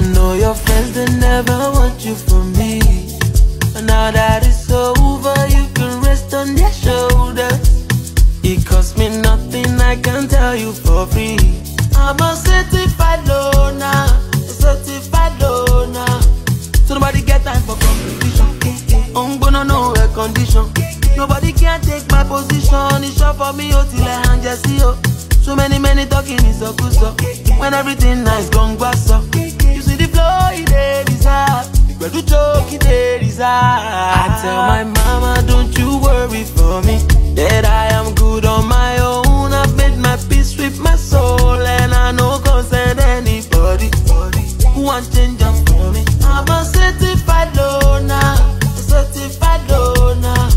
know your friends they never want you for me. But now that it's over, you can rest on their shoulders. It costs me nothing, I can tell you for free. I'm a certified loner, a certified loner. So nobody get time for competition. I'm gonna know air condition. Nobody can take my position. It's short for me, oh, till I hand just see, oh. So many, many talking is a good so. When everything nice, gone grass I tell my mama, don't you worry for me. That I am good on my own. I've made my peace with my soul. And I no concern anybody. Who want change up for me? I'm a certified loner. Certified loner.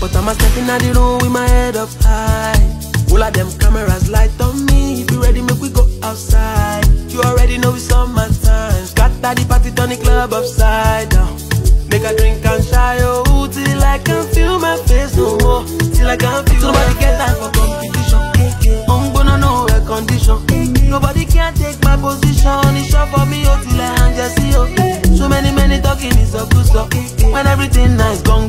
But I'm a stepping out the room with my head up high. All of them cameras light on me. If you ready, make we go outside. You already know it's on my time. Scatter the party, turn the club upside down. Make a drink and shy, oh, till I can feel my face no more. Till I can feel. Nobody get time for competition. I'm gonna know air condition. Nobody can take my position. It's short for me, oh, till I hand just see, oh. So many, many talking is a good stuff. When everything nice, go